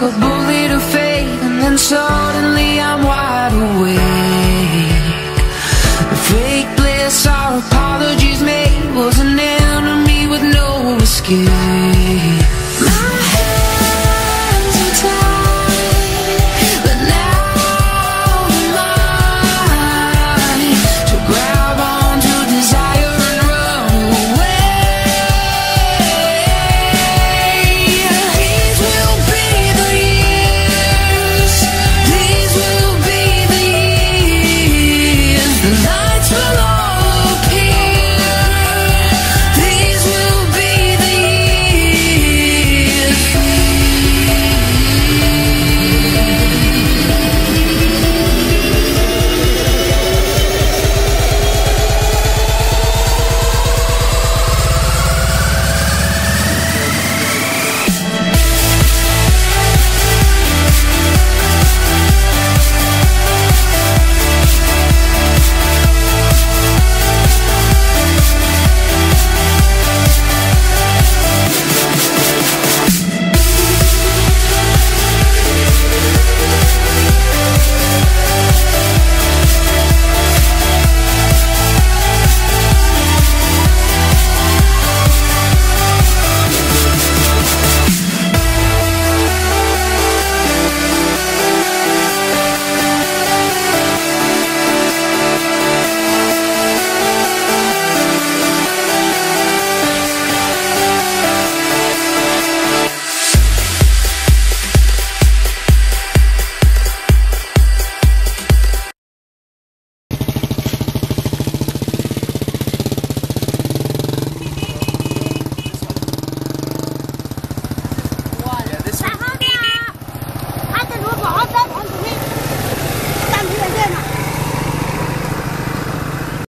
like a bullet of faith, And then suddenly I'm wide awake. Fake bliss, our apologies made Was an enemy with no escape.